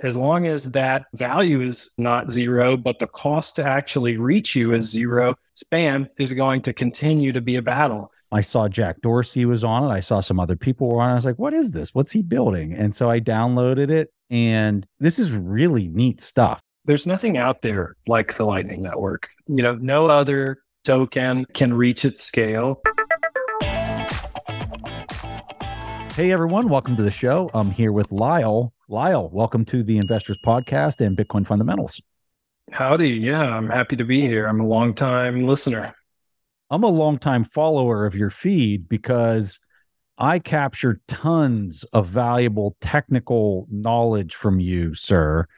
as long as that value is not zero, but the cost to actually reach you is zero, spam is going to continue to be a battle. I saw Jack Dorsey was on it. I saw some other people were on it. I was like, what is this? What's he building? And so I downloaded it. And this is really neat stuff. There's nothing out there like the Lightning Network. You know, no other token can reach its scale. Hey, everyone. Welcome to the show. I'm here with Lyle. Lyle, welcome to the Investors Podcast and Bitcoin Fundamentals. Howdy. Yeah, I'm happy to be here. I'm a long-time listener. I'm a longtime follower of your feed because I capture tons of valuable technical knowledge from you, sir.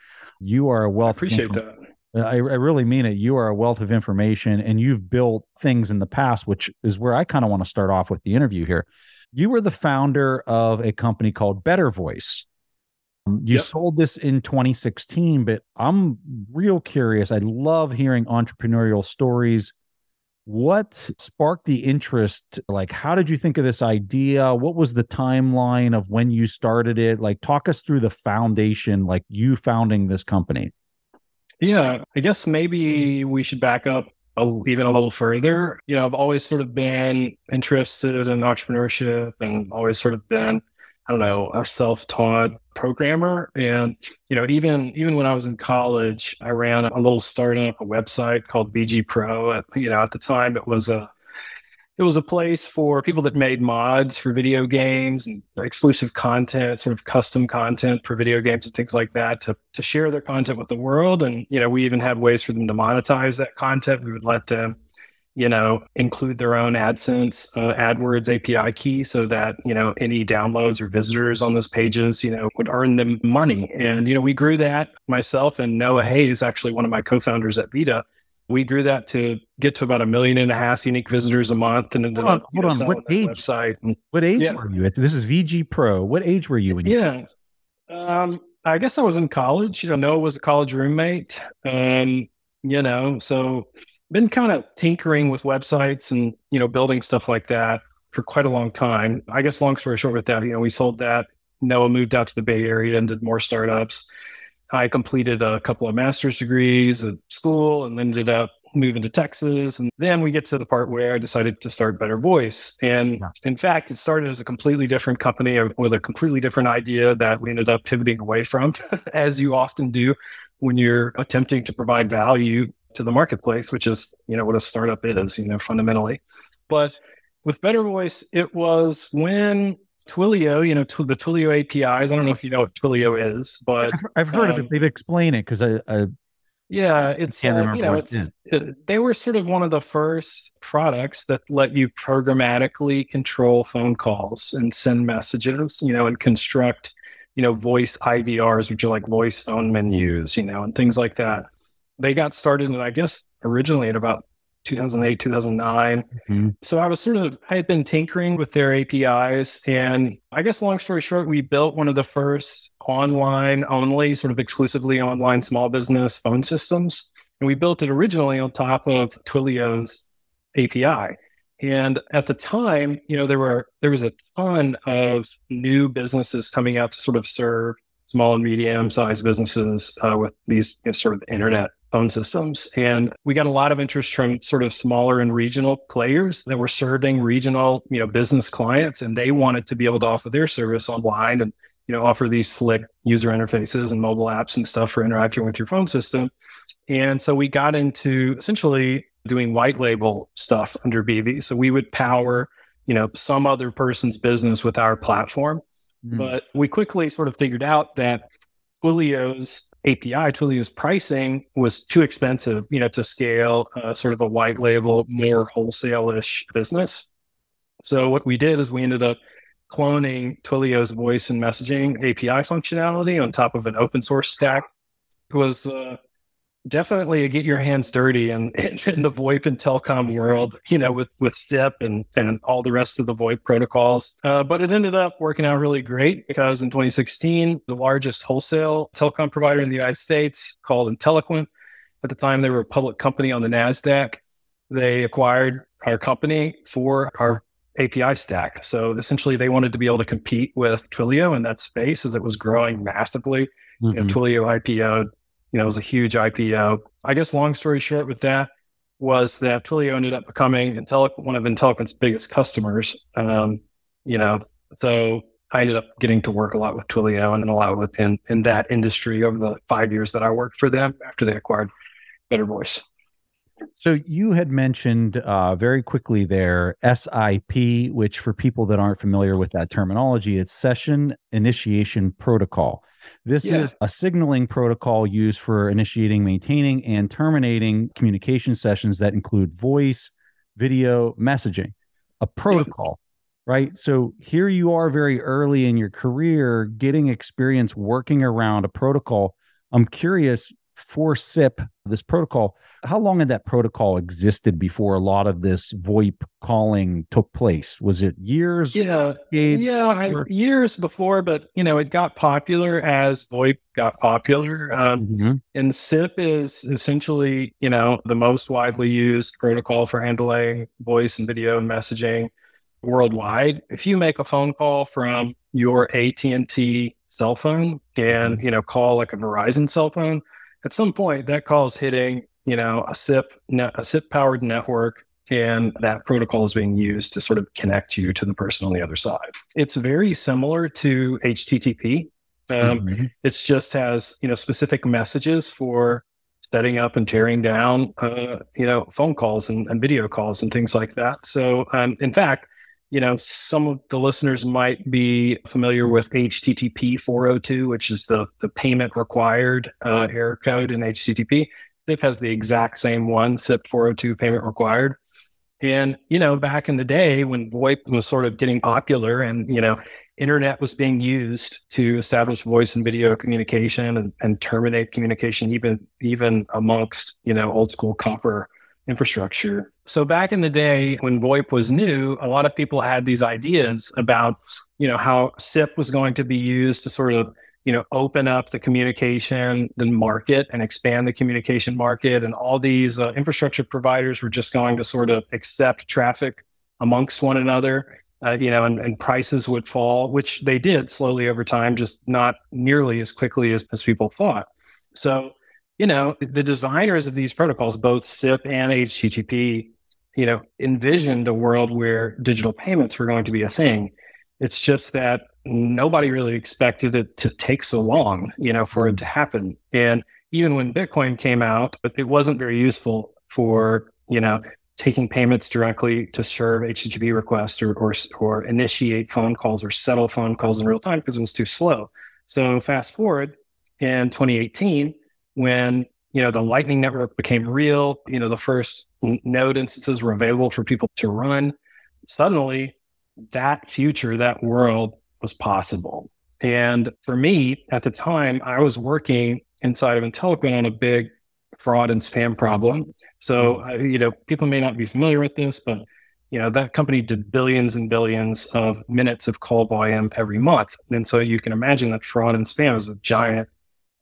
You are a wealth. I appreciate that. I, I, really mean it. You are a wealth of information and you've built things in the past, which is where I kind of want to start off with the interview here. You were the founder of a company called Better Voice. Um, you yep. sold this in 2016, but I'm real curious. I love hearing entrepreneurial stories. What sparked the interest? Like, how did you think of this idea? What was the timeline of when you started it? Like, talk us through the foundation, like you founding this company. Yeah, I guess maybe we should back up a, even a little further. You know, I've always sort of been interested in entrepreneurship and always sort of been I don't know, a self-taught programmer. And, you know, even even when I was in college, I ran a little startup, a website called VG Pro. At, you know, at the time it was a it was a place for people that made mods for video games and exclusive content, sort of custom content for video games and things like that to, to share their content with the world. And, you know, we even had ways for them to monetize that content. We would let them you know, include their own AdSense, uh, AdWords API key so that, you know, any downloads or visitors on those pages, you know, would earn them money. And, you know, we grew that myself and Noah Hayes, actually one of my co-founders at Vida. We grew that to get to about a million and a half unique visitors a month. And hold on, hold on. What age? Website. And, what age yeah. were you at? This is VG Pro. What age were you when you? Yeah. Um, I guess I was in college. You know, Noah was a college roommate, and you know, so been kind of tinkering with websites and you know building stuff like that for quite a long time. I guess long story short with that, you know, we sold that. Noah moved out to the Bay Area and did more startups. I completed a couple of master's degrees at school and ended up moving to Texas. And then we get to the part where I decided to start Better Voice. And in fact, it started as a completely different company with a completely different idea that we ended up pivoting away from, as you often do when you're attempting to provide value to the marketplace, which is, you know, what a startup is, you know, fundamentally. But with Better Voice, it was when Twilio, you know, tw- the Twilio APIs. I don't know if you know what Twilio is, but I've heard um, of it. Um, They've explained it because I, I, yeah, it's uh, you know, it's it, they were sort of one of the first products that let you programmatically control phone calls and send messages, you know, and construct, you know, voice IVRs, which are like voice phone menus, you know, and things like that they got started, and I guess originally at about 2008, 2009. Mm-hmm. So I was sort of, I had been tinkering with their APIs. And I guess, long story short, we built one of the first online only, sort of exclusively online small business phone systems. And we built it originally on top of Twilio's API. And at the time, you know, there were there was a ton of new businesses coming out to sort of serve small and medium sized businesses uh, with these you know, sort of internet phone systems. And we got a lot of interest from sort of smaller and regional players that were serving regional, you know, business clients. And they wanted to be able to offer their service online and, you know, offer these slick user interfaces and mobile apps and stuff for interacting with your phone system. And so we got into essentially doing white label stuff under BV. So we would power, you know, some other person's business with our platform. Mm. But we quickly sort of figured out that Twilio's API, Twilio's pricing was too expensive, you know, to scale uh, sort of a white label, more wholesale-ish business. So what we did is we ended up cloning Twilio's voice and messaging API functionality on top of an open source stack. It was uh, definitely get your hands dirty in, in the VoIP and telecom world, you know, with, with SIP and, and all the rest of the VoIP protocols. Uh, but it ended up working out really great because in 2016, the largest wholesale telecom provider in the United States called Inteliquent, at the time they were a public company on the NASDAQ, they acquired our company for our API stack. So essentially, they wanted to be able to compete with Twilio in that space as it was growing massively Mm-hmm. You know. Twilio IPO'd. You know, it was a huge IPO. I guess long story short with that was that Twilio ended up becoming one of Inteliquent's biggest customers. Um, you know, so I ended up getting to work a lot with Twilio and a lot within in that industry over the five years that I worked for them after they acquired Better Voice. So you had mentioned uh, very quickly there SIP, which for people that aren't familiar with that terminology, it's Session Initiation Protocol. This yeah. is a signaling protocol used for initiating, maintaining, and terminating communication sessions that include voice, video, messaging. A protocol, right? So here you are very early in your career getting experience working around a protocol. I'm curious for SIP, this protocol, how long had that protocol existed before a lot of this VoIP calling took place? Was it years? Yeah, yeah, I, years before, but you know, it got popular as VoIP got popular. Um, mm-hmm. And SIP is essentially, you know, the most widely used protocol for handling voice and video messaging worldwide. If you make a phone call from your AT and T cell phone and you know call like a Verizon cell phone at some point that call is hitting, you know, a SIP, a SIP powered network and that protocol is being used to sort of connect you to the person on the other side. It's very similar to HTTP. Um, mm-hmm. It just has you know specific messages for setting up and tearing down uh, you know phone calls and, and, video calls and things like that. So um, in fact, you know, some of the listeners might be familiar with HTTP 402, which is the, the payment required uh, error code in HTTP. SIP has the exact same one, SIP 402 payment required. And, you know, back in the day when VoIP was sort of getting popular and, you know, internet was being used to establish voice and video communication and, and terminate communication, even, even amongst, you know, old school copper infrastructure. So back in the day when VoIP was new, a lot of people had these ideas about, you know, how SIP was going to be used to sort of, you know, open up the communication, the market and expand the communication market. And all these uh, infrastructure providers were just going to sort of accept traffic amongst one another. Uh, you know, and, and, prices would fall, which they did slowly over time, just not nearly as quickly as, as people thought. So you know, the designers of these protocols, both SIP and HTTP, you know, envisioned a world where digital payments were going to be a thing. It's just that nobody really expected it to take so long, you know, for it to happen. And even when Bitcoin came out, but it wasn't very useful for, you know, taking payments directly to serve HTTP requests or, or, or initiate phone calls or settle phone calls in real time because it was too slow. So fast forward in 2018, when you know the lightning network became real you know the first node instances were available for people to run. Suddenly that future that world was possible. And for me at the time i was working inside of Inteliquent on a big fraud and spam problem. So you know people may not be familiar with this but you know that company did billions and billions of minutes of call volume every month. And so you can imagine that fraud and spam is a giant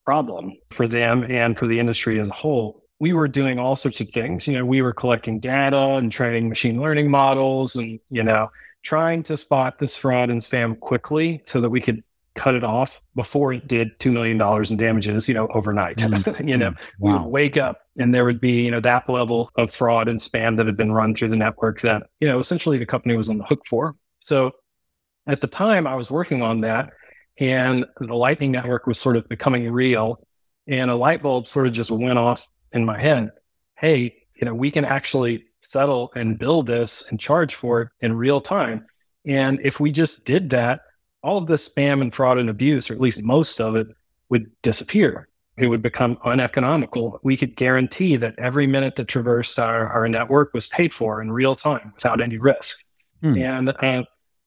problem for them and for the industry as a whole. We were doing all sorts of things. You know, we were collecting data and training machine learning models and, you know, trying to spot this fraud and spam quickly so that we could cut it off before it did $2 million in damages, you know, overnight. Mm-hmm. you know, wow. we would wake up and there would be, you know, that level of fraud and spam that had been run through the network that, you know, essentially the company was on the hook for. So at the time I was working on that, and the Lightning Network was sort of becoming real. And a light bulb sort of just went off in my head. Hey, you know, we can actually settle and build this and charge for it in real time. And if we just did that, all of the spam and fraud and abuse, or at least most of it, would disappear. It would become uneconomical. We could guarantee that every minute that traversed our, our network was paid for in real time without any risk. Hmm. And, uh,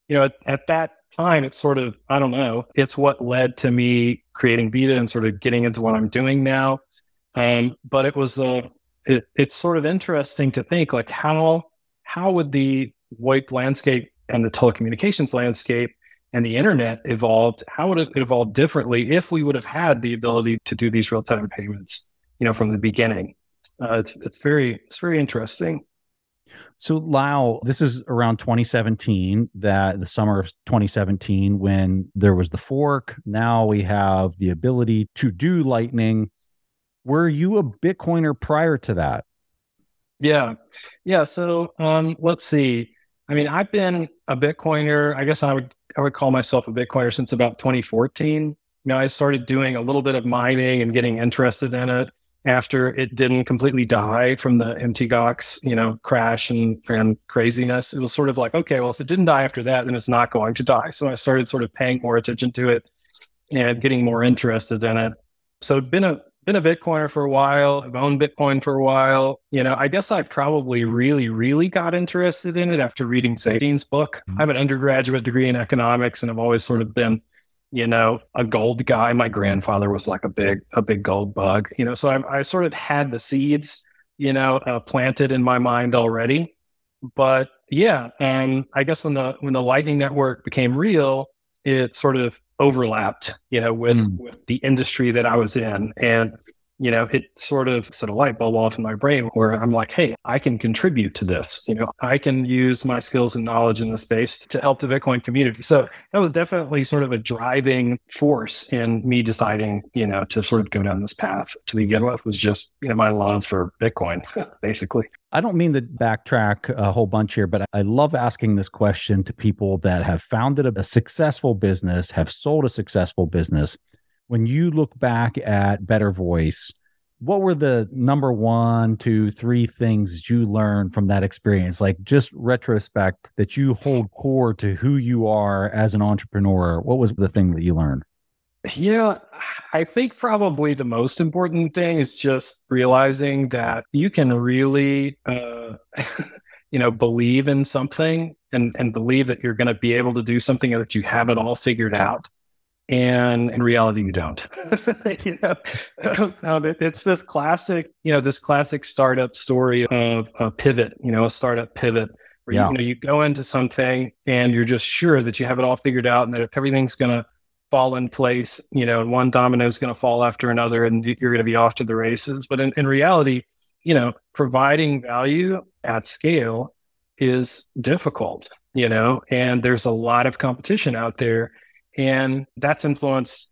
you know, at, at that time, it's sort of, I don't know, it's what led to me creating Vida and sort of getting into what I'm doing now. Um, but it was the, it, it's sort of interesting to think like how, how would the VoIP landscape and the telecommunications landscape and the internet evolved? How would it evolve differently if we would have had the ability to do these real time payments, you know, from the beginning? Uh, it's, it's very, it's very interesting. So, Lyle, this is around 2017, that the summer of 2017, when there was the fork. Now we have the ability to do Lightning. Were you a Bitcoiner prior to that? Yeah. Yeah. So, um, let's see. I mean, I've been a Bitcoiner. I guess I would I would call myself a Bitcoiner since about 2014. You know, I started doing a little bit of mining and getting interested in it after it didn't completely die from the Mt. Gox, you know, crash and, and craziness. It was sort of like, okay, well, if it didn't die after that, then it's not going to die. So I started sort of paying more attention to it and getting more interested in it. So been a been a Bitcoiner for a while. I've owned Bitcoin for a while. You know, I guess I probably really, really got interested in it after reading Saifedean's book. Mm-hmm. I have an undergraduate degree in economics and I've always sort of been you know, a gold guy. My grandfather was like a big, a big gold bug, you know, so I, I sort of had the seeds, you know, uh, planted in my mind already. But yeah, and I guess when the when the Lightning Network became real, it sort of overlapped, you know, with, mm. with the industry that I was in, and you know, it sort of set a light bulb off in my brain where I'm like, hey, I can contribute to this. You know, I can use my skills and knowledge in the space to help the Bitcoin community. So that was definitely sort of a driving force in me deciding, you know, to sort of go down this path to begin with was just, you know, my love for Bitcoin, basically. I don't mean to backtrack a whole bunch here, but I love asking this question to people that have founded a successful business, have sold a successful business, when you look back at Better Voice, what were the number one, two, three things you learned from that experience? Like just retrospect that you hold core to who you are as an entrepreneur. What was the thing that you learned? Yeah, I think probably the most important thing is just realizing that you can really, uh, you know, believe in something and and believe that you're going to be able to do something that you have it all figured out and in reality you don't. You know it's this classic you know this classic startup story of a pivot you know a startup pivot where yeah. you, you know you go into something and you're just sure that you have it all figured out and that if everything's going to fall in place you know and one domino is going to fall after another and you're going to be off to the races. But in, in reality you know providing value at scale is difficult you know and there's a lot of competition out there and that's influenced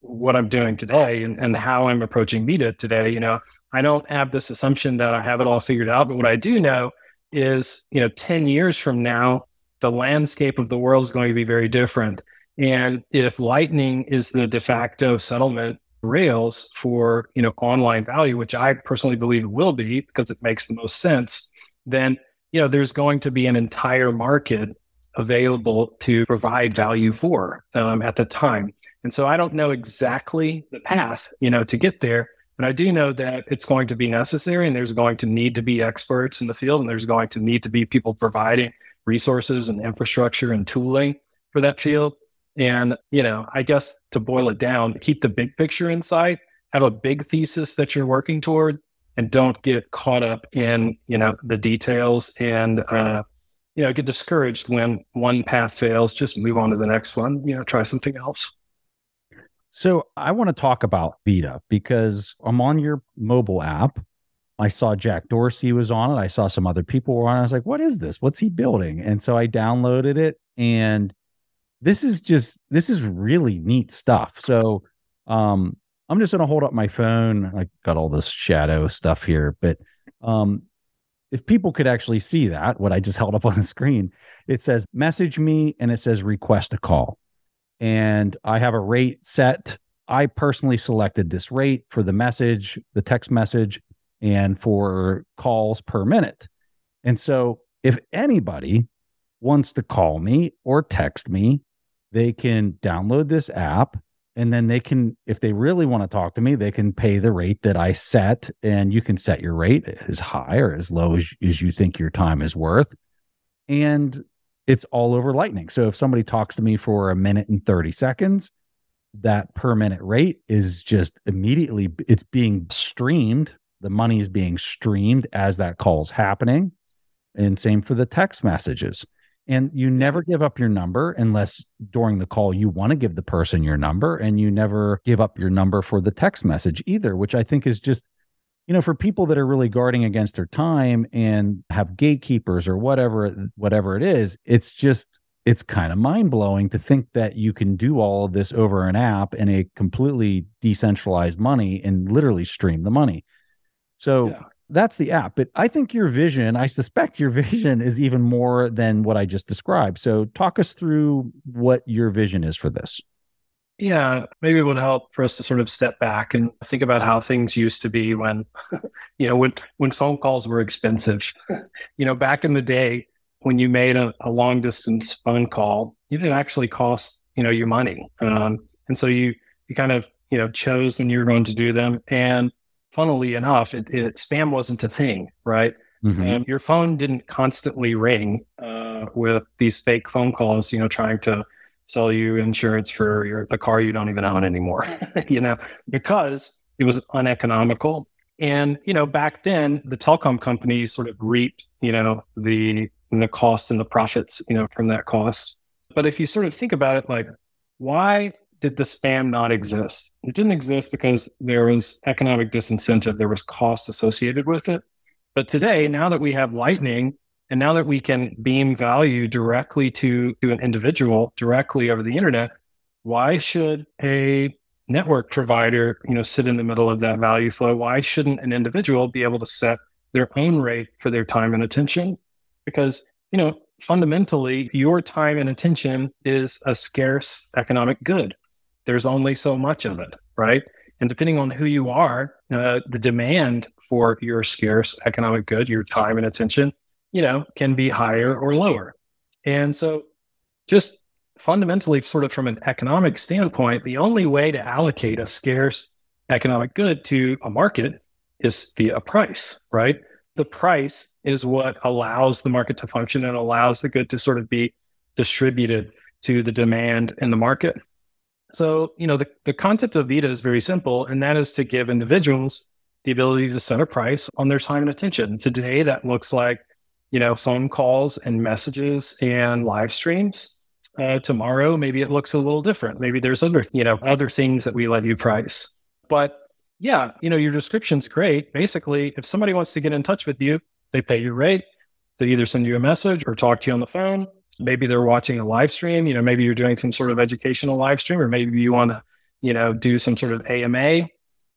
what I'm doing today and, and how I'm approaching Meta today. You know, I don't have this assumption that I have it all figured out, but what I do know is, you know, 10 years from now, the landscape of the world is going to be very different. And if Lightning is the de facto settlement rails for, you know, online value, which I personally believe will be because it makes the most sense, then, you know, there's going to be an entire market available to provide value for um, at the time. And so I don't know exactly the path, you know, to get there, but I do know that it's going to be necessary and there's going to need to be experts in the field and there's going to need to be people providing resources and infrastructure and tooling for that field. And, you know, I guess to boil it down, keep the big picture in sight, have a big thesis that you're working toward and don't get caught up in, you know, the details and, uh, you know, get discouraged when one path fails, just move on to the next one, you know, try something else. So I want to talk about Vida because I'm on your mobile app. I saw Jack Dorsey was on it. I saw some other people were on it. I was like, what is this? What's he building? And so I downloaded it and this is just this is really neat stuff. So um I'm just gonna hold up my phone. I got all this shadow stuff here, but um if people could actually see that, what I just held up on the screen, it says message me and it says request a call. And I have a rate set. I personally selected this rate for the message, the text message, and for calls per minute. And so if anybody wants to call me or text me, they can download this app and then they can if they really want to talk to me they can pay the rate that i set and you can set your rate as high or as low as, as you think your time is worth. And it's all over lightning. So if somebody talks to me for a minute and 30 seconds that per minute rate is just immediately it's being streamed. The money is being streamed as that call is happening. And same for the text messages and you never give up your number unless during the call you want to give the person your number. And you never give up your number for the text message either, which I think is just you know, for people that are really guarding against their time and have gatekeepers or whatever, whatever it is, it's just it's kind of mind blowing to think that you can do all of this over an app in a completely decentralized money and literally stream the money. So yeah. That's the app. But I think your vision, I suspect your vision is even more than what I just described. So talk us through what your vision is for this. Yeah, maybe it would help for us to sort of step back and think about how things used to be when, you know, when when phone calls were expensive. you know, back in the day when you made a, a, long distance phone call, you didn't actually cost you know your money, um, and so you you kind of you know chose when you were going to do them. And funnily enough, it, it spam wasn't a thing, right? Mm-hmm. And your phone didn't constantly ring uh, with these fake phone calls, you know, trying to sell you insurance for your the car you don't even own anymore, you know, because it was uneconomical. And you know, back then the telecom companies sort of reaped, you know, the the cost and the profits, you know, from that cost. But if you sort of think about it, like, why did the spam not exist? It didn't exist because there was economic disincentive, there was cost associated with it. But today, now that we have Lightning, and now that we can beam value directly to, to an individual directly over the internet, why should a network provider, you know, sit in the middle of that value flow? Why shouldn't an individual be able to set their own rate for their time and attention? Because, you know, fundamentally, your time and attention is a scarce economic good. There's only so much of it, right? And depending on who you are, uh, the demand for your scarce economic good, your time and attention, you know, can be higher or lower. And so just fundamentally, sort of from an economic standpoint, the only way to allocate a scarce economic good to a market is via a price, right? The price is what allows the market to function and allows the good to sort of be distributed to the demand in the market. So, you know, the, the concept of Vida is very simple, and that is to give individuals the ability to set a price on their time and attention. Today, that looks like you know, phone calls and messages and live streams. Uh, tomorrow, maybe it looks a little different. Maybe there's other, you know, other things that we let you price. But yeah, you know, your description's great. Basically, if somebody wants to get in touch with you, they pay your rate. They either send you a message or talk to you on the phone. Maybe they're watching a live stream. You know, maybe you're doing some sort of educational live stream, or maybe you want to, you know, do some sort of AMA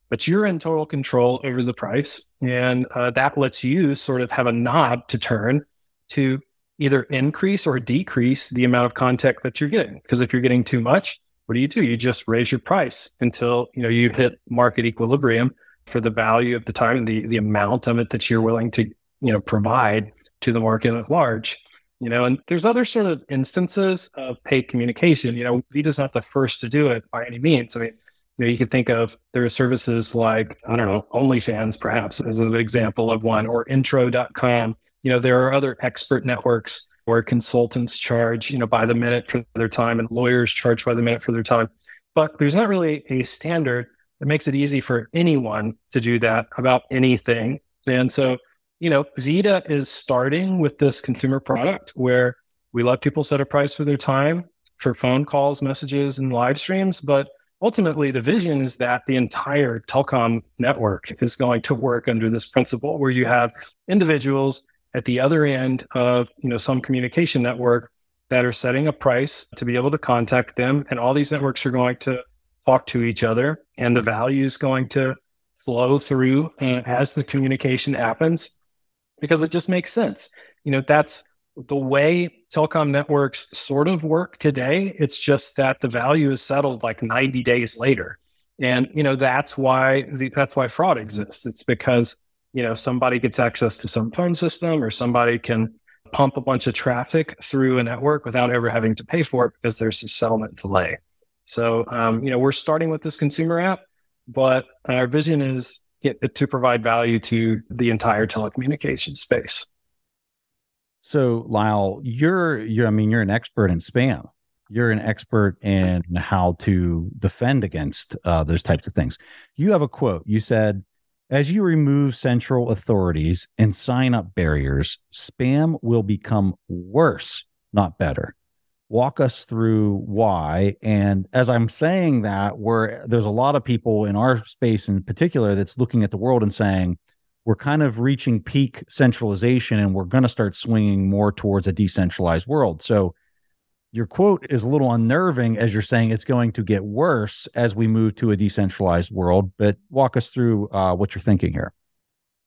but you're in total control over the price. And uh, that lets you sort of have a knob to turn to either increase or decrease the amount of contact that you're getting. Because if you're getting too much, what do you do? You just raise your price until you know you hit market equilibrium for the value of the time and the, the amount of it that you're willing to you know provide to the market at large. You know, and there's other sort of instances of paid communication. You know, Vida's not the first to do it by any means. I mean, you know, you could think of there are services like, I don't know, OnlyFans perhaps as an example of one, or intro.com. You know, there are other expert networks where consultants charge, you know, by the minute for their time and lawyers charge by the minute for their time. But there's not really a standard that makes it easy for anyone to do that about anything. And so, you know, Zeta is starting with this consumer product where we let people set a price for their time for phone calls, messages, and live streams. But ultimately the vision is that the entire telecom network is going to work under this principle where you have individuals at the other end of you know some communication network that are setting a price to be able to contact them and all these networks are going to talk to each other and the value is going to flow through uh, as the communication happens because it just makes sense you know that's the way telecom networks sort of work today. It's just that the value is settled like 90 days later. And, you know, that's why the, that's why fraud exists. It's because, you know, somebody gets access to some phone system or somebody can pump a bunch of traffic through a network without ever having to pay for it because there's a settlement delay. So, um, you know, we're starting with this consumer app, but our vision is to provide value to the entire telecommunications space. So, Lyle, you're you're I mean, you're an expert in spam. You're an expert in how to defend against uh, those types of things. You have a quote. You said, "As you remove central authorities and sign up barriers, spam will become worse, not better." Walk us through why. And as i'm saying that where there's a lot of people in our space in particular that's looking at the world and saying we're kind of reaching peak centralization and we're going to start swinging more towards a decentralized world. So your quote is a little unnerving as you're saying it's going to get worse as we move to a decentralized world but walk us through uh, what you're thinking here.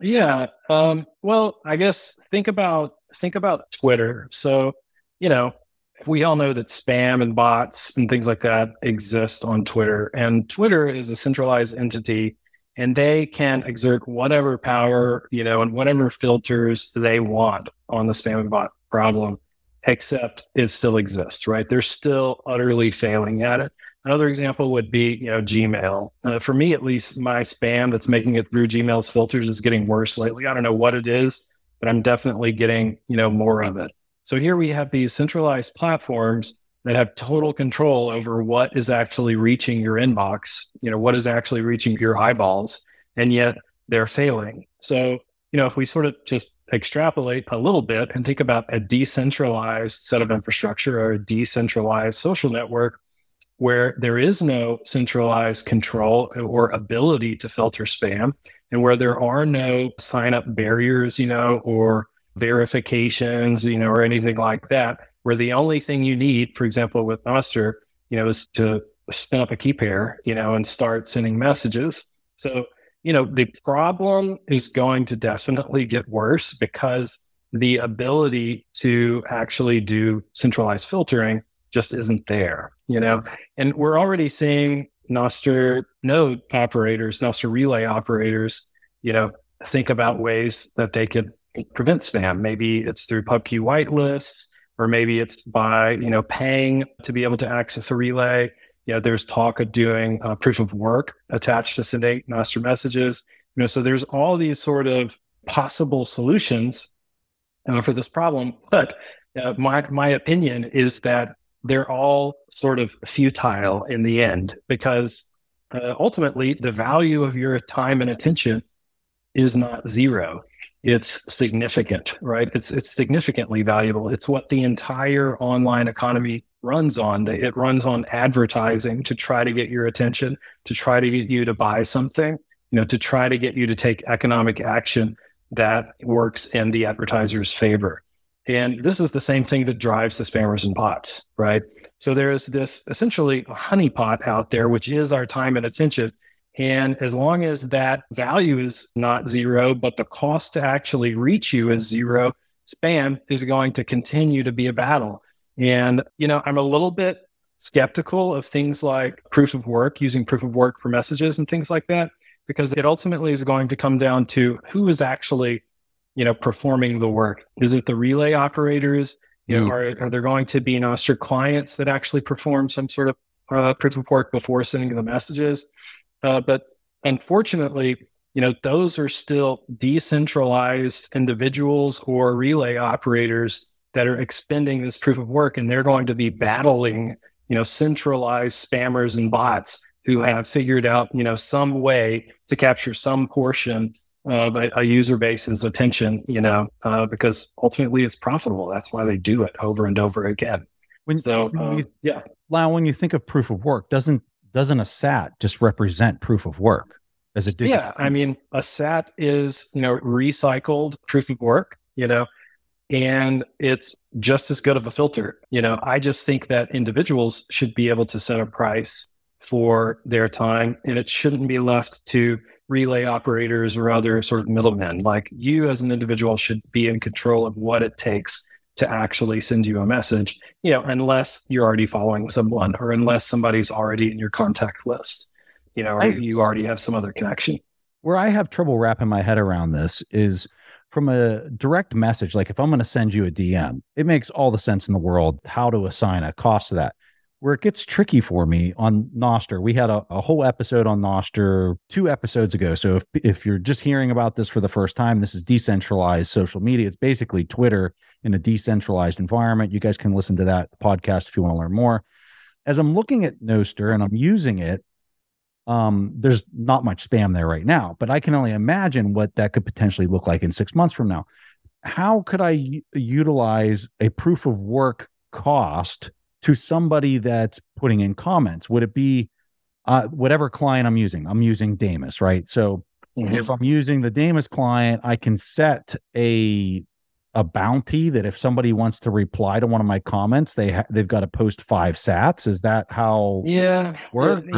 Yeah um, well i guess think about think about twitter. So you know we all know that spam and bots and things like that exist on Twitter. And Twitter is a centralized entity and they can exert whatever power, you know, and whatever filters they want on the spam and bot problem, except it still exists, right? They're still utterly failing at it. Another example would be, you know, Gmail. Uh, for me, at least, my spam that's making it through Gmail's filters is getting worse lately. I don't know what it is, but I'm definitely getting, you know, more of it. So here we have these centralized platforms that have total control over what is actually reaching your inbox, you know, what is actually reaching your eyeballs, and yet they're failing. So, you know, if we sort of just extrapolate a little bit and think about a decentralized set of infrastructure or a decentralized social network where there is no centralized control or ability to filter spam and where there are no sign up barriers, you know, or verifications, you know, or anything like that, where the only thing you need, for example, with Nostr, you know, is to spin up a key pair, you know, and start sending messages. So, you know, the problem is going to definitely get worse because the ability to actually do centralized filtering just isn't there, you know, and we're already seeing Nostr node operators, Nostr relay operators, you know, think about ways that they could prevent spam. Maybe it's through PubKey whitelists, or maybe it's by you know paying to be able to access a relay. You know, there's talk of doing uh, proof of work attached to Sedate master messages. You know, so there's all these sort of possible solutions uh, for this problem. But uh, my my opinion is that they're all sort of futile in the end because uh, ultimately the value of your time and attention is not zero it's significant, right? It's it's significantly valuable. It's what the entire online economy runs on. It runs on advertising to try to get your attention, to try to get you to buy something, you know, to try to get you to take economic action that works in the advertiser's favor. And this is the same thing that drives the spammers and bots, right? So there is this essentially honeypot out there, which is our time and attention and as long as that value is not zero, but the cost to actually reach you is zero, spam is going to continue to be a battle. And, you know, I'm a little bit skeptical of things like proof of work, using proof of work for messages and things like that, because it ultimately is going to come down to who is actually, you know, performing the work. Is it the relay operators? You know, mm. are, are there going to be Nostr clients that actually perform some sort of uh, proof of work before sending the messages? Uh, but unfortunately, you know, those are still decentralized individuals or relay operators that are expending this proof of work, and they're going to be battling, you know, centralized spammers and bots who have figured out, you know, some way to capture some portion of a, a user base's attention, you know, uh, because ultimately it's profitable. That's why they do it over and over again. When so, when you, uh, yeah, Lyle, when you think of proof of work, doesn't doesn't a SAT just represent proof of work as a digital? Yeah, I mean, a SAT is you know recycled proof of work, you know, and it's just as good of a filter. You know, I just think that individuals should be able to set a price for their time, and it shouldn't be left to relay operators or other sort of middlemen. Like you, as an individual, should be in control of what it takes to actually send you a message, you know, unless you're already following someone or unless somebody's already in your contact list, you know, or I, you already have some other connection. Where I have trouble wrapping my head around this is from a direct message. Like if I'm going to send you a DM, it makes all the sense in the world how to assign a cost to that where it gets tricky for me on Nostr. We had a, a, whole episode on Nostr two episodes ago. So if if you're just hearing about this for the first time, this is decentralized social media. It's basically Twitter in a decentralized environment. You guys can listen to that podcast if you want to learn more. As I'm looking at Nostr and I'm using it, um, there's not much spam there right now, but I can only imagine what that could potentially look like in six months from now. How could I utilize a proof of work cost to somebody that's putting in comments? Would it be uh, whatever client I'm using? I'm using Damus, right? So mm-hmm. if I'm using the Damus client, I can set a a bounty that if somebody wants to reply to one of my comments, they ha- they've got to post five sats. Is that how? Yeah,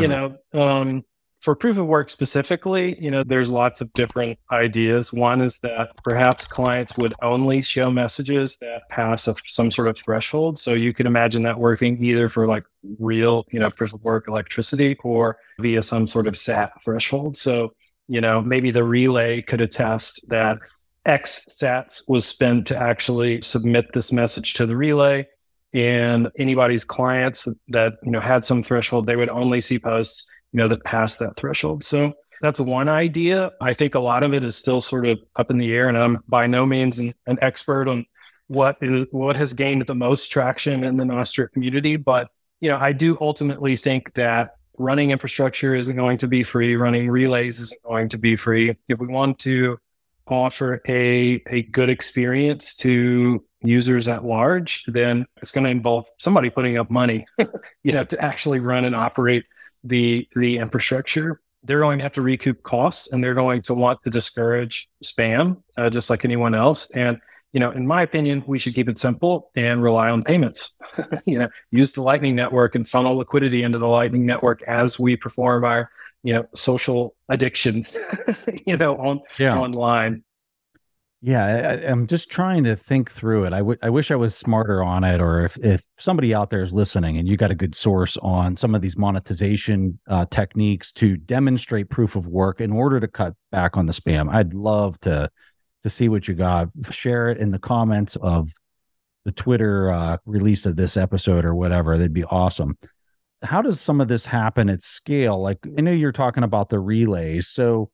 you know, um, for proof of work specifically, you know, there's lots of different ideas. One is that perhaps clients would only show messages that pass a, some sort of threshold. So you could imagine that working either for like real, you know, proof of work electricity or via some sort of SAT threshold. So, you know, maybe the relay could attest that X sats was spent to actually submit this message to the relay. And anybody's clients that, you know, had some threshold, they would only see posts you know, that pass that threshold. So that's one idea. I think a lot of it is still sort of up in the air, and I'm by no means an, an expert on what is what has gained the most traction in the Nostr community. But you know, I do ultimately think that running infrastructure isn't going to be free. Running relays isn't going to be free. If we want to offer a a good experience to users at large, then it's going to involve somebody putting up money, you know, to actually run and operate the the infrastructure, they're going to have to recoup costs, and they're going to want to discourage spam, uh, just like anyone else. And you know, in my opinion, we should keep it simple and rely on payments. you know, use the Lightning Network and funnel liquidity into the Lightning Network as we perform our you know social addictions. you know, on yeah. online. Yeah, I, am just trying to think through it. I, w- I wish I was smarter on it, or if, if somebody out there is listening and you got a good source on some of these monetization uh, techniques to demonstrate proof of work in order to cut back on the spam, I'd love to to see what you got. Share it in the comments of the Twitter uh, release of this episode or whatever. That'd be awesome. How does some of this happen at scale? Like I know you're talking about the relays, so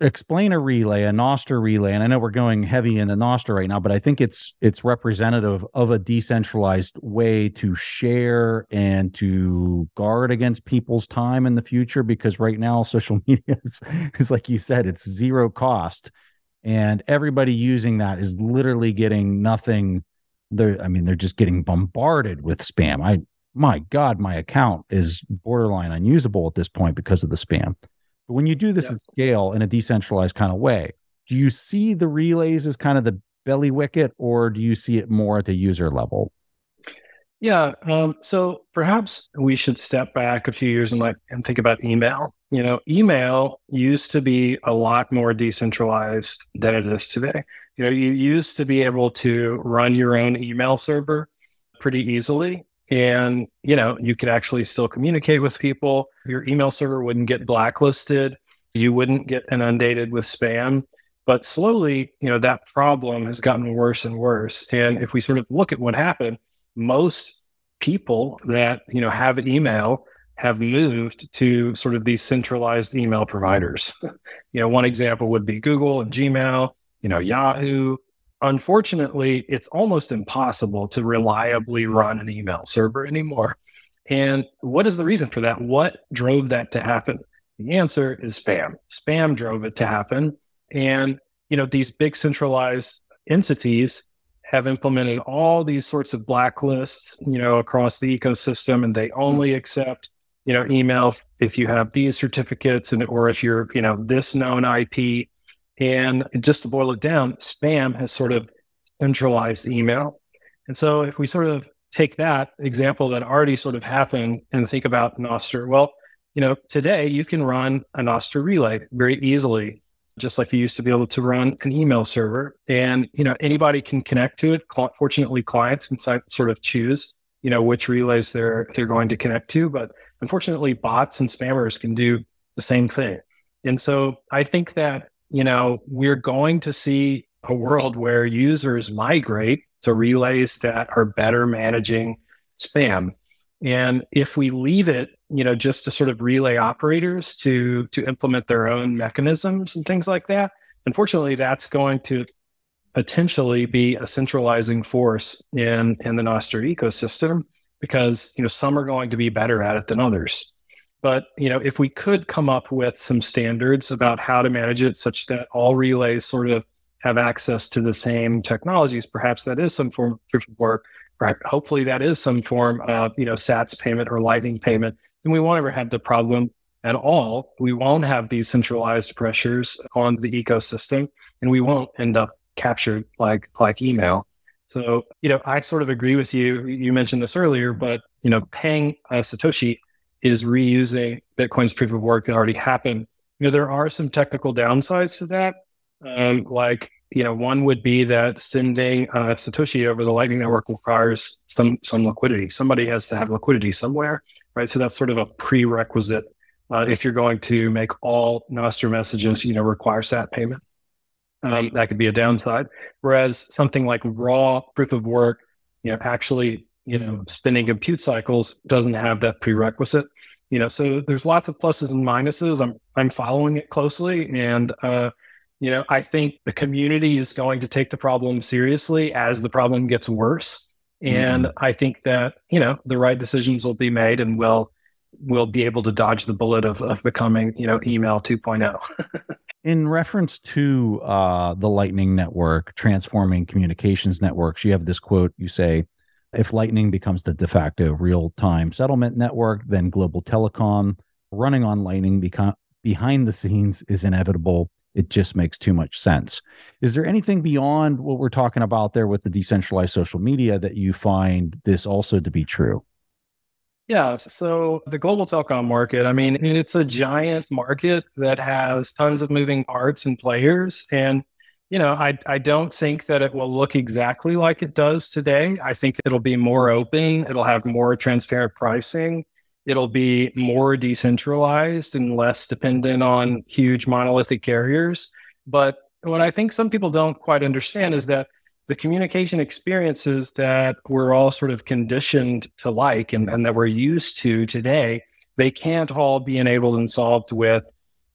explain a relay, a Nostr relay, and I know we're going heavy into Nostr right now, but I think it's it's representative of a decentralized way to share and to guard against people's time in the future. Because right now, social media is, is like you said, it's zero cost, and everybody using that is literally getting nothing. They're, I mean, they're just getting bombarded with spam. I, my God, my account is borderline unusable at this point because of the spam. But when you do this yeah. at scale in a decentralized kind of way, do you see the relays as kind of the belly wicket, or do you see it more at the user level? Yeah. Um, so perhaps we should step back a few years and like and think about email. You know, email used to be a lot more decentralized than it is today. You know, you used to be able to run your own email server pretty easily. And, you know, you could actually still communicate with people. Your email server wouldn't get blacklisted. You wouldn't get inundated with spam. But slowly, you know, that problem has gotten worse and worse. And if we sort of look at what happened, most people that, you know, have an email have moved to sort of these centralized email providers. you know, one example would be Google and Gmail, you know, Yahoo, unfortunately, it's almost impossible to reliably run an email server anymore. And what is the reason for that? What drove that to happen? The answer is spam. Spam drove it to happen. And, you know, these big centralized entities have implemented all these sorts of blacklists, you know, across the ecosystem, and they only accept, you know, email if you have these certificates and or if you're, you know, this known IP and just to boil it down, spam has sort of centralized email. And so if we sort of take that example that already sort of happened and think about Nostr, well, you know, today you can run a Nostr relay very easily, just like you used to be able to run an email server. And, you know, anybody can connect to it. Fortunately, clients can sort of choose, you know, which relays they're they're going to connect to. But unfortunately, bots and spammers can do the same thing. And so I think that you know, we're going to see a world where users migrate to relays that are better managing spam. And if we leave it, you know, just to sort of relay operators to to implement their own mechanisms and things like that, unfortunately, that's going to potentially be a centralizing force in in the Nostr ecosystem because you know some are going to be better at it than others. But you know, if we could come up with some standards about how to manage it, such that all relays sort of have access to the same technologies, perhaps that is some form of work. right? Hopefully that is some form of, you know, SATS payment or lightning payment. And we won't ever have the problem at all. We won't have these centralized pressures on the ecosystem and we won't end up captured like like email. So, you know, I sort of agree with you. You mentioned this earlier, but you know, paying a Satoshi is reusing Bitcoin's proof of work that already happened. You know, there are some technical downsides to that. Um, like, you know, one would be that sending uh, Satoshi over the Lightning Network requires some some liquidity. Somebody has to have liquidity somewhere, right? So that's sort of a prerequisite uh, if you're going to make all Nostr messages, you know, require SAT payment. Um, that could be a downside. Whereas something like raw proof of work, you know, actually, you know, spinning compute cycles doesn't have that prerequisite. You know, so there's lots of pluses and minuses. I'm I'm following it closely, and uh, you know, I think the community is going to take the problem seriously as the problem gets worse. And mm-hmm. I think that you know the right decisions will be made, and we'll we'll be able to dodge the bullet of, of becoming you know email 2.0 in reference to uh, the Lightning Network transforming communications networks, you have this quote you say, if Lightning becomes the de facto real time settlement network, then global telecom running on Lightning behind the scenes is inevitable. It just makes too much sense. Is there anything beyond what we're talking about there with the decentralized social media that you find this also to be true? Yeah. So the global telecom market, I mean, it's a giant market that has tons of moving parts and players. And, you know, I, I don't think that it will look exactly like it does today. I think it'll be more open, it'll have more transparent pricing, it'll be more decentralized and less dependent on huge monolithic carriers. But what I think some people don't quite understand is that the communication experiences that we're all sort of conditioned to like and, and that we're used to today, they can't all be enabled and solved with,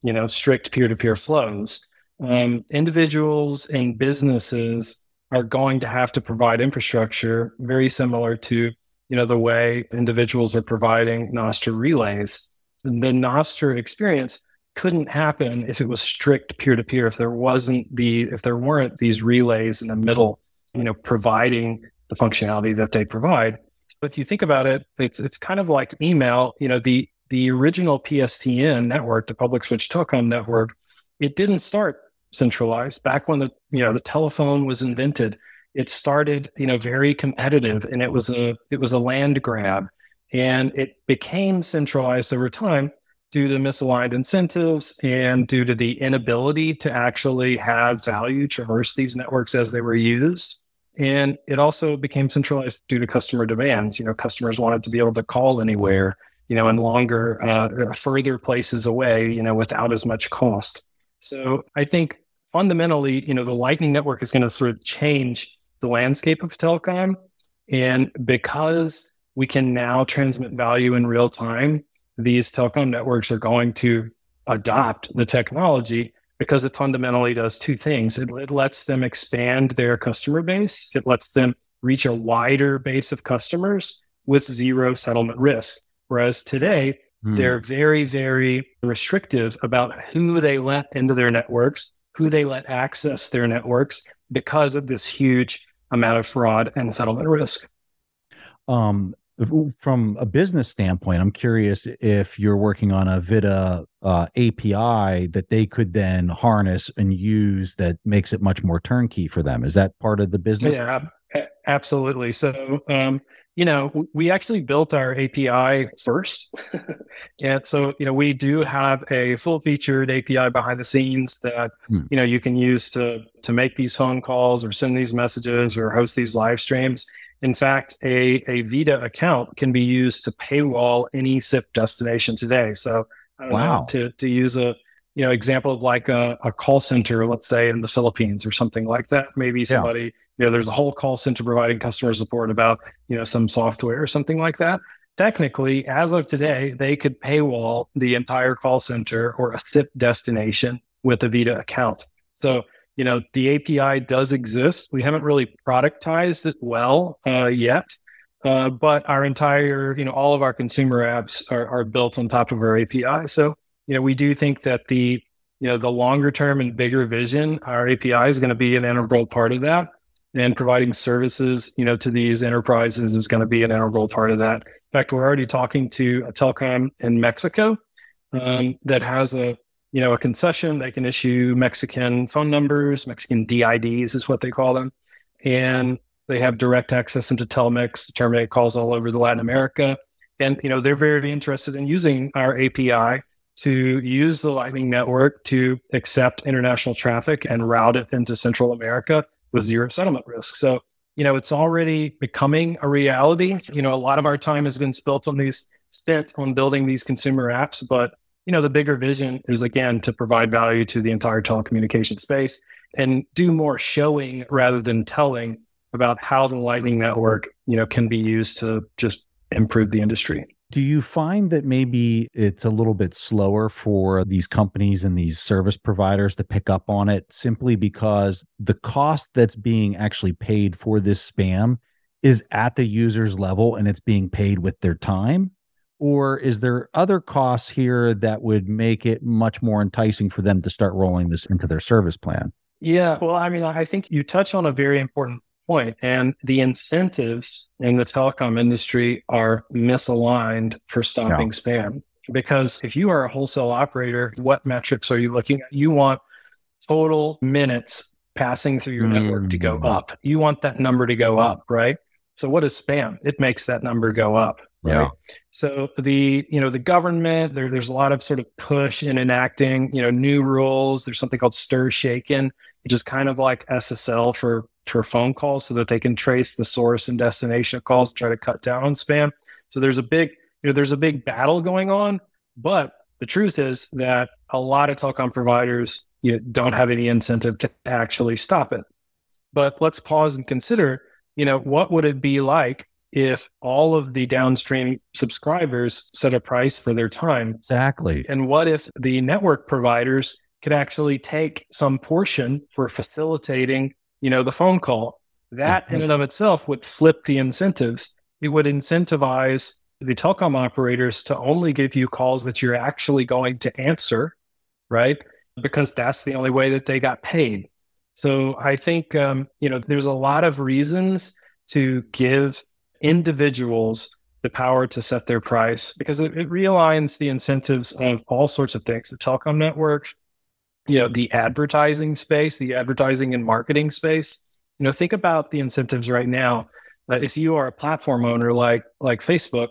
you know, strict peer-to-peer flows. Um, individuals and businesses are going to have to provide infrastructure very similar to, you know, the way individuals are providing Nostr relays. The Nostr experience couldn't happen if it was strict peer to peer, if there wasn't the, if there weren't these relays in the middle, you know, providing the functionality that they provide. But if you think about it, it's, it's kind of like email, you know, the, the original PSTN network, the public switch telecom network, it didn't start centralized back when the, you know, the telephone was invented. It started, you know, very competitive and it was a, it was a land grab and it became centralized over time due to misaligned incentives and due to the inability to actually have value traverse these networks as they were used. And it also became centralized due to customer demands. You know, customers wanted to be able to call anywhere, you know, and longer, uh, further places away, you know, without as much cost. So I think fundamentally, you know, the Lightning Network is going to sort of change the landscape of telecom. And because we can now transmit value in real time, these telecom networks are going to adopt the technology because it fundamentally does two things. It, it, lets them expand their customer base, it lets them reach a wider base of customers with zero settlement risk. Whereas today, hmm. they're very, very restrictive about who they let into their networks, who they let access their networks because of this huge amount of fraud and settlement risk. Um, from a business standpoint, I'm curious if you're working on a Vida uh, API that they could then harness and use that makes it much more turnkey for them. Is that part of the business? Yeah, absolutely. So, um, you know, we actually built our API first. and so, you know, we do have a full featured API behind the scenes that, hmm. you know, you can use to to make these phone calls or send these messages or host these live streams. In fact, a, a Vida account can be used to paywall any SIP destination today. So, wow. Know, to, to use a you know example of like a, a, call center, let's say in the Philippines or something like that. Maybe somebody. You know, there's a whole call center providing customer support about, you know, some software or something like that. Technically, as of today, they could paywall the entire call center or a SIP destination with a Vida account. So you know, the API does exist. We haven't really productized it well uh, yet, uh, but our entire, you know, all of our consumer apps are, are built on top of our API. So, you know, we do think that the, you know, the longer term and bigger vision, our API is going to be an integral part of that. And providing services, you know, to these enterprises is going to be an integral part of that. In fact, we're already talking to a telecom in Mexico um, that has a you know a concession. They can issue Mexican phone numbers, Mexican DIDs is what they call them, and they have direct access into Telmex to terminate calls all over the Latin America. And you know they're very interested in using our API to use the Lightning Network to accept international traffic and route it into Central America with zero settlement risk. So you know it's already becoming a reality. You know a lot of our time has been spent on these spent on building these consumer apps, but you know the bigger vision is again to provide value to the entire telecommunication space and do more showing rather than telling about how the lightning network you know can be used to just improve the industry do you find that maybe it's a little bit slower for these companies and these service providers to pick up on it simply because the cost that's being actually paid for this spam is at the user's level and it's being paid with their time? Or is there other costs here that would make it much more enticing for them to start rolling this into their service plan? Yeah, well, I mean, I think you touch on a very important point, and the incentives in the telecom industry are misaligned for stopping yeah. spam. Because if you are a wholesale operator, what metrics are you looking at? You want total minutes passing through your mm. network to go mm. up. You want that number to go up, right? So what is spam? It makes that number go up. Right. Yeah. So the you know the government there there's a lot of sort of push in enacting you know new rules. There's something called STIR/SHAKEN, which is kind of like SSL for for phone calls, so that they can trace the source and destination of calls, try to cut down on spam. So there's a big you know there's a big battle going on, but the truth is that a lot of telecom providers you know, don't have any incentive to actually stop it. But let's pause and consider, you know, what would it be like if all of the downstream subscribers set a price for their time. Exactly. And what if the network providers could actually take some portion for facilitating, you know, the phone call? That in and of itself would flip the incentives. It would incentivize the telecom operators to only give you calls that you're actually going to answer, right? Because that's the only way that they got paid. So I think um, you know there's a lot of reasons to give individuals the power to set their price because it, it realigns the incentives of all sorts of things the telecom network you know the advertising space the advertising and marketing space. You know think about the incentives right now. Uh, if you are a platform owner like like facebook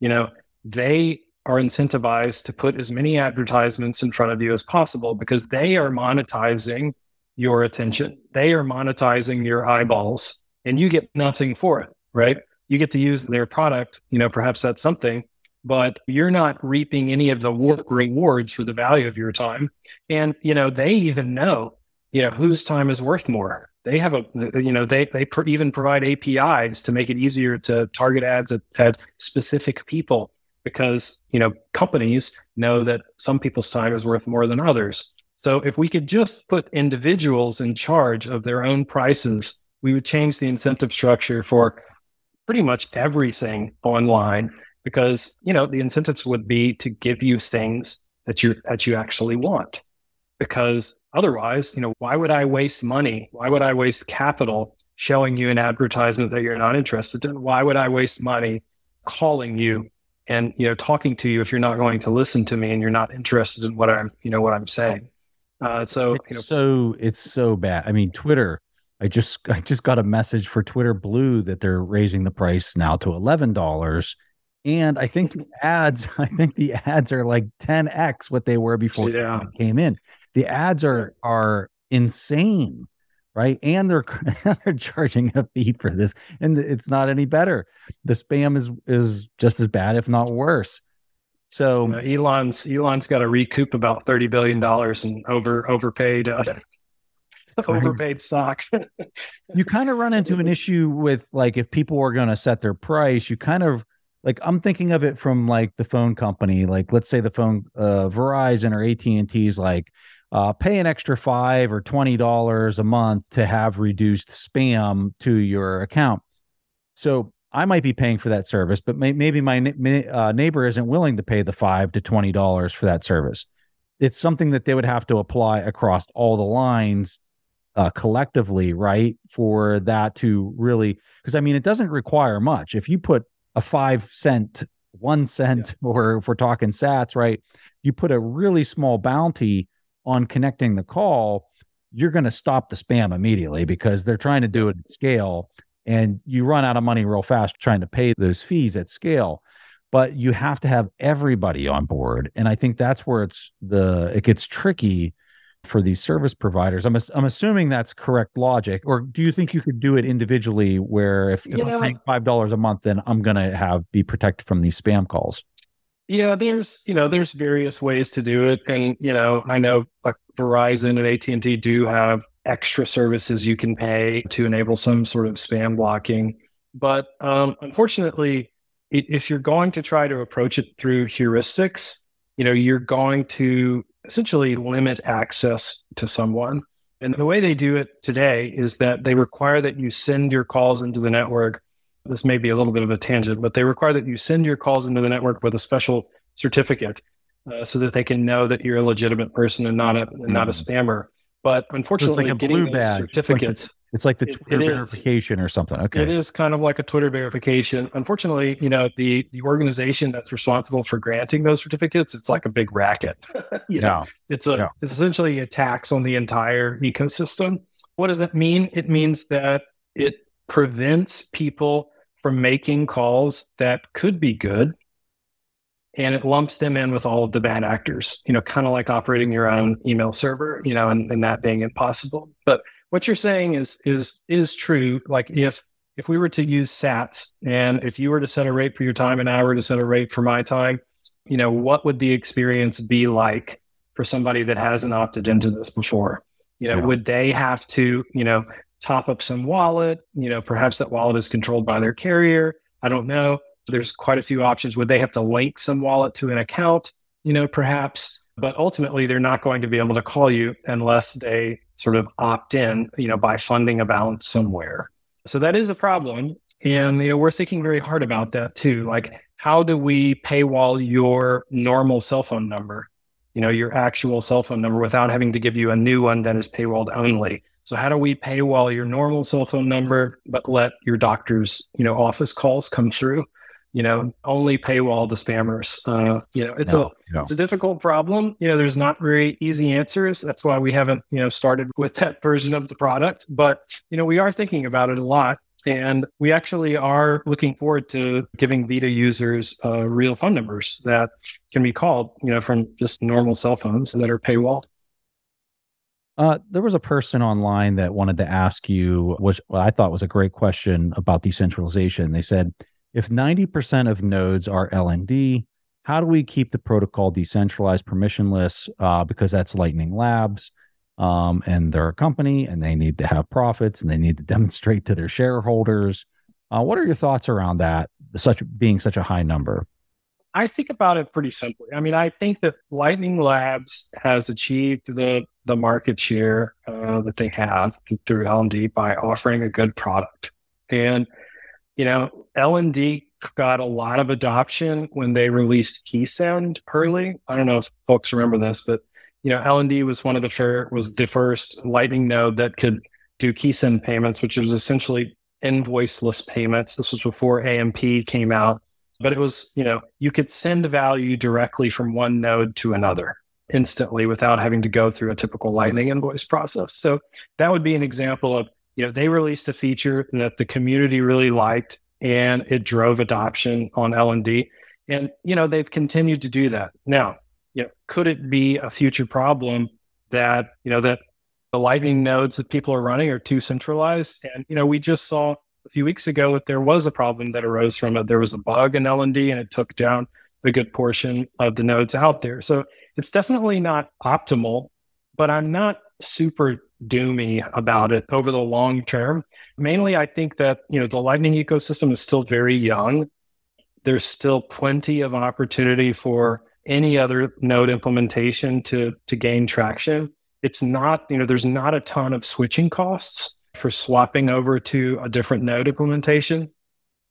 you know they are incentivized to put as many advertisements in front of you as possible because they are monetizing your attention. They are monetizing your eyeballs and you get nothing for it right? You get to use their product, you know, perhaps that's something, but you're not reaping any of the rewards for the value of your time. And, you know, they even know, you know, whose time is worth more. They have a, you know, they, they pr- even provide APIs to make it easier to target ads at, at specific people because, you know, companies know that some people's time is worth more than others. So if we could just put individuals in charge of their own prices, we would change the incentive structure for pretty much everything online because you know the incentives would be to give you things that you that you actually want. Because otherwise you know why would i waste money? Why would i waste capital showing you an advertisement that you're not interested in? Why would i waste money calling you and you know talking to you if you're not going to listen to me and you're not interested in what i'm you know what i'm saying? Uh, so you know, so it's so bad. I mean twitter I just I just got a message for Twitter Blue that they're raising the price now to eleven dollars. And I think the ads, I think the ads are like 10x what they were before yeah. came in. The ads are are insane, right? And they're they're charging a fee for this, and it's not any better. The spam is is just as bad, if not worse. So uh, Elon's Elon's got to recoup about thirty billion dollars and over overpaid uh, overpaid stock. you kind of run into an issue with like if people are going to set their price, you kind of like I'm thinking of it from like the phone company, like let's say the phone uh, Verizon or AT and T's like uh, pay an extra five or twenty dollars a month to have reduced spam to your account. So I might be paying for that service, but may- maybe my uh, neighbor isn't willing to pay the five to twenty dollars for that service. It's something that they would have to apply across all the lines uh, collectively, right? For that to really, because I mean, it doesn't require much. If you put a five cent, one cent, yeah. or if we're talking sats, right? You put a really small bounty on connecting the call, you're going to stop the spam immediately because they're trying to do it at scale and you run out of money real fast trying to pay those fees at scale but you have to have everybody on board and i think that's where it's the it gets tricky for these service providers. I'm, I'm assuming that's correct logic or do you think you could do it individually where if, if i'm paying five dollars a month then i'm going to have be protected from these spam calls? Yeah, there's you know there's various ways to do it, and you know I know like Verizon and AT and T do have extra services you can pay to enable some sort of spam blocking, but um, unfortunately, it, if you're going to try to approach it through heuristics, you know you're going to essentially limit access to someone. And the way they do it today is that they require that you send your calls into the network this may be a little bit of a tangent, but they require that you send your calls into the network with a special certificate uh, so that they can know that you're a legitimate person and not a not a mm-hmm. spammer. But unfortunately, so like blue badge. certificates. It's like the, it's like the Twitter verification or something. Okay. It is kind of like a Twitter verification. Unfortunately, you know, the the organization that's responsible for granting those certificates, it's like a big racket. you know, it's a it's essentially a tax on the entire ecosystem. What does that mean? It means that it prevents people from making calls that could be good and it lumps them in with all of the bad actors, you know, kind of like operating your own email server, you know, and, and that being impossible. But what you're saying is is is true. Like if if we were to use sats and if you were to set a rate for your time and I were to set a rate for my time, you know, what would the experience be like for somebody that hasn't opted into this before? You know, yeah. would they have to, you know, top up some wallet. You know, perhaps that wallet is controlled by their carrier. I don't know. There's quite a few options. Would they have to link some wallet to an account? You know, perhaps, but ultimately they're not going to be able to call you unless they sort of opt in, you know, by funding a balance somewhere. So that is a problem. And, you know, we're thinking very hard about that too. Like, how do we paywall your normal cell phone number, you know, your actual cell phone number without having to give you a new one that is paywalled only? So how do we paywall your normal cell phone number, but let your doctor's, you know, office calls come through? You know, only paywall the spammers. Uh, you know, it's no, a no. it's a difficult problem. You know, there's not very easy answers. That's why we haven't, you know, started with that version of the product. But you know, we are thinking about it a lot. And we actually are looking forward to giving Vida users uh, real phone numbers that can be called, you know, from just normal cell phones that are paywalled. Uh, there was a person online that wanted to ask you, which what I thought was a great question about decentralization. They said, if 90% of nodes are LND, how do we keep the protocol decentralized, permissionless? Uh, because that's Lightning Labs, um, and they're a company, and they need to have profits, and they need to demonstrate to their shareholders. Uh, what are your thoughts around that? Such being such a high number. I think about it pretty simply. I mean, I think that Lightning Labs has achieved the the market share uh, that they have through LND by offering a good product, and you know, LND got a lot of adoption when they released KeySend early. I don't know if folks remember this, but you know, LND was one of the first was the first Lightning node that could do KeySend payments, which was essentially invoiceless payments. This was before AMP came out but it was, you know, you could send value directly from one node to another instantly without having to go through a typical Lightning invoice process. So that would be an example of, you know, they released a feature that the community really liked and it drove adoption on LND. And, you know, they've continued to do that. Now, you know, could it be a future problem that, you know, that the Lightning nodes that people are running are too centralized? And, you know, we just saw a few weeks ago that there was a problem that arose from it. There was a bug in LND and it took down a good portion of the nodes out there. So it's definitely not optimal, but I'm not super doomy about it over the long term. Mainly, I think that, you know, the Lightning ecosystem is still very young. There's still plenty of opportunity for any other node implementation to, to gain traction. It's not, you know, there's not a ton of switching costs for swapping over to a different node implementation.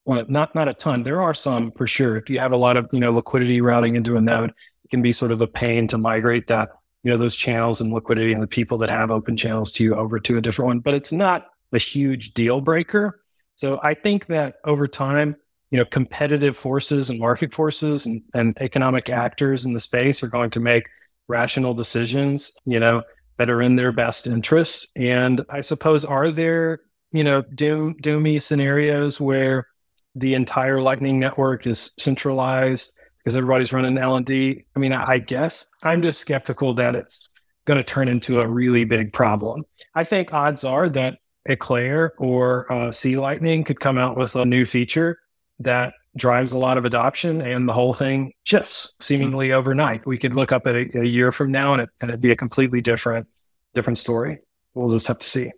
Well, not not a ton. There are some for sure. If you have a lot of you know liquidity routing into a node, it can be sort of a pain to migrate that you know, those channels and liquidity and the people that have open channels to you over to a different one. But it's not a huge deal breaker. So I think that over time, you know, competitive forces and market forces and, and economic actors in the space are going to make rational decisions, you know, that are in their best interest. And I suppose, are there, you know, doom, doomy scenarios where the entire Lightning network is centralized because everybody's running LND? I mean, I guess I'm just skeptical that it's going to turn into a really big problem. I think odds are that Eclair or uh, C Lightning could come out with a new feature that drives a lot of adoption and the whole thing shifts seemingly overnight. We could look up at a, a year from now and, it, and it'd be a completely different, different story. We'll just have to see.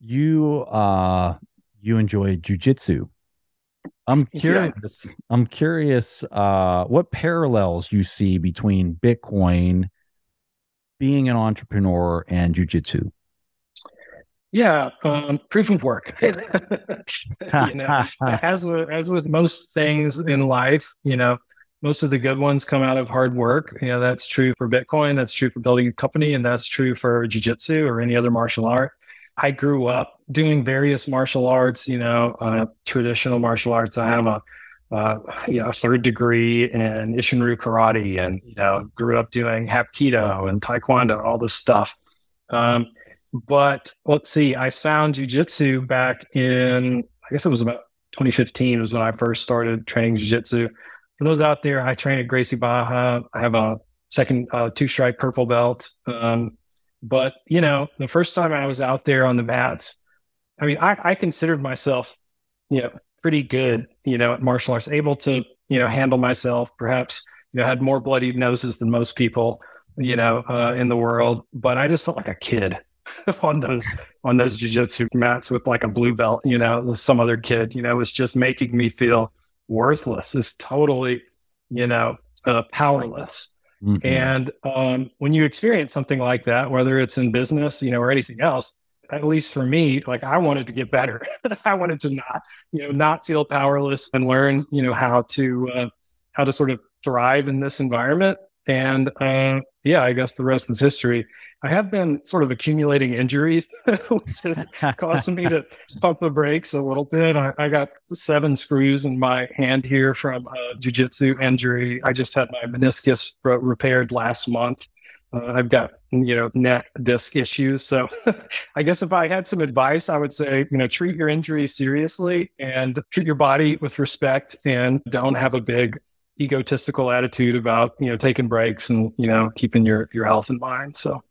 You, uh, you enjoy jujitsu. I'm curious. Yes. I'm curious uh, what parallels you see between Bitcoin, being an entrepreneur, and jujitsu. Yeah, um, proof of work. you know, as with as with most things in life, you know, most of the good ones come out of hard work. You know, that's true for Bitcoin, that's true for building a company, and that's true for jiu-jitsu or any other martial art. I grew up doing various martial arts, you know, uh, traditional martial arts. I have a uh, you know, third degree in Isshin-ryu karate and, you know, grew up doing Hapkido and Taekwondo, all this stuff. Um, but let's see, I found jujitsu back in, I guess it was about 2015 was when I first started training jujitsu. For those out there, I train at Gracie Barra. I have a second uh, two stripe purple belt. Um, but you know, the first time I was out there on the mats, I mean, I, I considered myself, you know, pretty good, you know, at martial arts, able to, you know, handle myself. Perhaps, you know, had more bloody noses than most people, you know, uh, in the world. But I just felt like a kid on those on those jujitsu mats with like a blue belt, you know, some other kid, you know, was just making me feel worthless. It's totally, you know, uh, powerless. Mm-hmm. And um, when you experience something like that, whether it's in business, you know, or anything else, at least for me, like I wanted to get better. I wanted to not, you know, not feel powerless and learn, you know, how to uh, how to sort of thrive in this environment. And uh, yeah, I guess the rest is history. I have been sort of accumulating injuries, which has caused me to pump the brakes a little bit. I, I, got seven screws in my hand here from a jujitsu injury. I just had my meniscus repaired last month. Uh, I've got you know neck disc issues. So I guess if I had some advice, I would say you know treat your injury seriously and treat your body with respect, and don't have a big egotistical attitude about you know taking breaks and you know keeping your your health in mind. So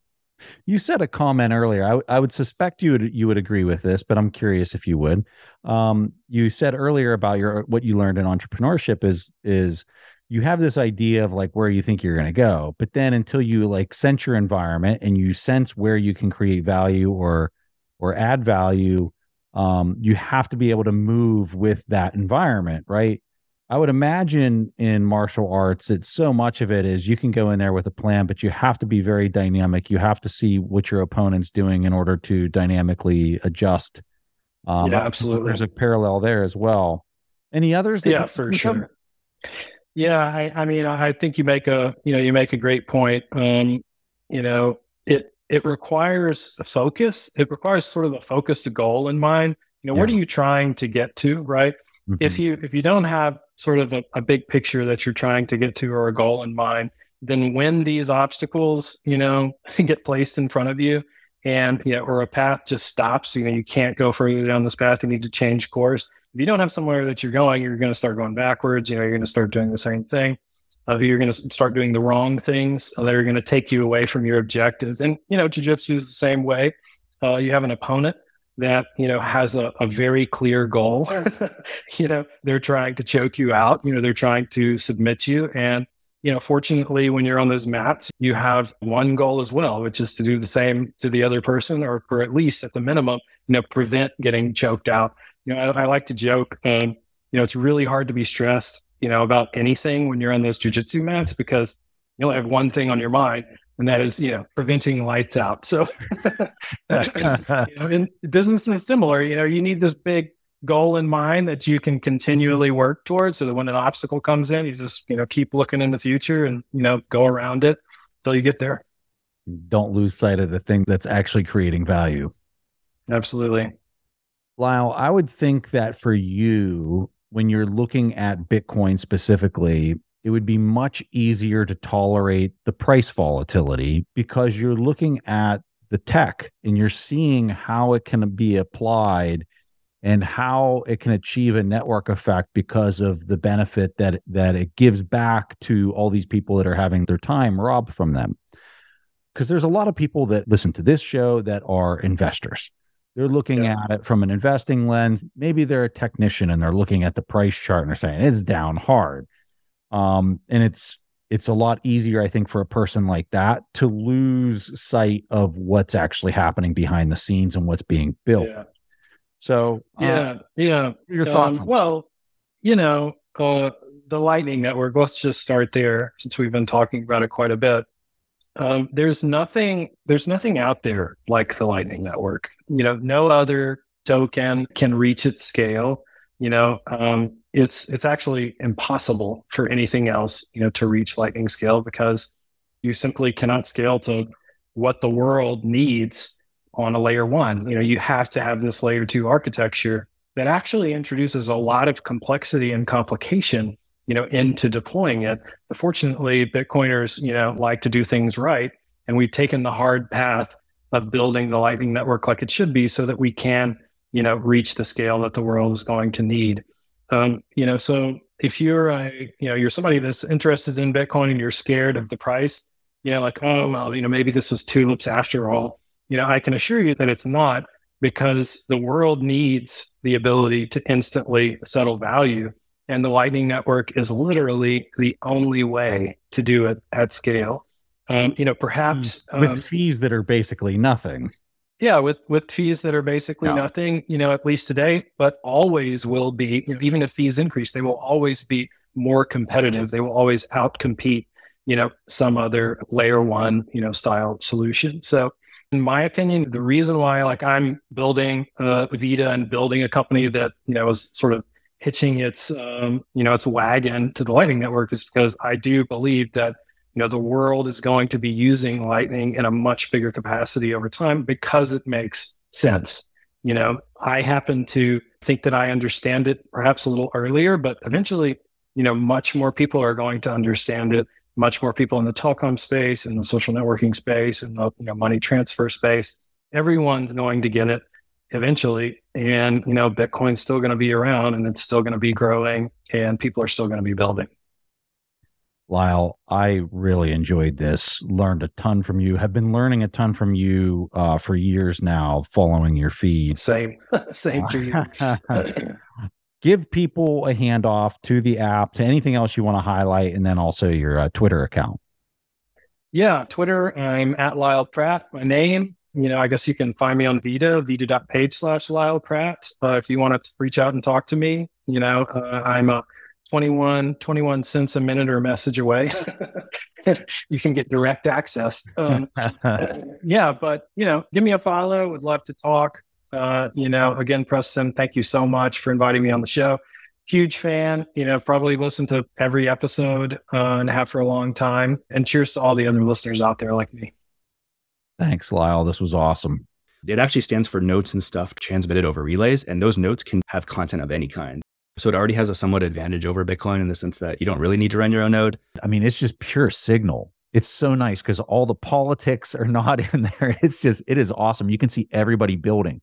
you said a comment earlier. I, I would suspect you would you would agree with this, but I'm curious if you would. Um, you said earlier about your what you learned in entrepreneurship is is you have this idea of like where you think you're going to go, but then until you like sense your environment and you sense where you can create value or or add value, um, you have to be able to move with that environment, right? I would imagine in martial arts, it's so much of it is you can go in there with a plan, but you have to be very dynamic. You have to see what your opponent's doing in order to dynamically adjust. Um, yeah, absolutely. There's a parallel there as well. Any others? yeah, for sure. Yeah, I, I, mean, I think you make a you know you make a great point. Um, you know, it it requires a focus. It requires sort of a focused goal in mind. You know, yeah. what are you trying to get to, right? Mm-hmm. If you if you don't have sort of a, a big picture that you're trying to get to or a goal in mind, then when these obstacles, you know, get placed in front of you and yeah, or a path just stops, you know, you can't go further down this path, you need to change course. If you don't have somewhere that you're going, you're going to start going backwards, you know, you're going to start doing the same thing. Uh, you're going to start doing the wrong things that are going to take you away from your objectives. And, you know, jujitsu is the same way. Uh, you have an opponent that you know has a, a very clear goal. You know they're trying to choke you out you know they're trying to submit you. And you know fortunately when you're on those mats you have one goal as well which is to do the same to the other person or, or at least at the minimum you know prevent getting choked out. You know i, I like to joke and you know it's really hard to be stressed you know about anything when you're on those jujitsu mats because you only have one thing on your mind and that is you know preventing lights out so you know, in business is similar you know you need this big goal in mind that you can continually work towards so that when an obstacle comes in you just you know keep looking in the future and you know go around it until you get there. Don't lose sight of the thing that's actually creating value. Absolutely. Lyle, I would think that for you, when you're looking at Bitcoin specifically, it would be much easier to tolerate the price volatility because you're looking at the tech and you're seeing how it can be applied and how it can achieve a network effect because of the benefit that that it gives back to all these people that are having their time robbed from them. Because there's a lot of people that listen to this show that are investors. They're looking yeah. at it from an investing lens. Maybe they're a technician and they're looking at the price chart and they're saying it's down hard um, and it's it's a lot easier i think for a person like that to lose sight of what's actually happening behind the scenes and what's being built. Yeah. so uh, yeah yeah. your thoughts um, well you know uh, the lightning network let's just start there since we've been talking about it quite a bit. Um, there's nothing there's nothing out there like the lightning network. You know no other token can reach its scale you know um, it's it's actually impossible for anything else you know to reach lightning scale because you simply cannot scale to what the world needs on a layer one. You know you have to have this layer two architecture that actually introduces a lot of complexity and complication you know into deploying it. But fortunately bitcoiners you know like to do things right and we've taken the hard path of building the lightning network like it should be so that we can you know reach the scale that the world is going to need um, you know, so if you're a, you know, you're somebody that's interested in Bitcoin and you're scared of the price, you know, like, oh, well, you know, maybe this was tulips after all. You know, I can assure you that it's not because the world needs the ability to instantly settle value. And the Lightning Network is literally the only way to do it at scale. Um, you know, perhaps with um, fees that are basically nothing yeah with with fees that are basically yeah. nothing you know at least today but always will be you know, even if fees increase they will always be more competitive they will always outcompete you know some other layer one you know style solution so in my opinion the reason why like i'm building uh, Vida and building a company that you know is sort of hitching its um, you know its wagon to the lightning network is because i do believe that you know the world is going to be using lightning in a much bigger capacity over time because it makes sense. You know i happen to think that i understand it perhaps a little earlier but eventually you know much more people are going to understand it. Much more people in the telecom space in the social networking space and the you know, money transfer space everyone's going to get it eventually. And you know bitcoin's still going to be around and it's still going to be growing and people are still going to be building Lyle, I really enjoyed this. Learned a ton from you. Have been learning a ton from you uh, for years now, following your feed. Same, same to you. Give people a handoff to the app, to anything else you want to highlight, and then also your uh, Twitter account. Yeah, Twitter. I'm at Lyle Pratt. My name. You know, I guess you can find me on Vida, vida.page slash Lyle Pratt. Uh, if you want to reach out and talk to me, you know, uh, I'm a 21, 21 cents a minute or a message away. you can get direct access. Um, yeah, but you know, give me a follow. Would love to talk. Uh, you know, again, Preston, thank you so much for inviting me on the show. Huge fan. You know, probably listened to every episode uh, and have for a long time. And cheers to all the other listeners out there like me. Thanks, Lyle. This was awesome. It actually stands for notes and stuff transmitted over relays, and those notes can have content of any kind. So it already has a somewhat advantage over Bitcoin in the sense that you don't really need to run your own node. I mean, it's just pure signal. It's so nice because all the politics are not in there. It's just, it is awesome. You can see everybody building.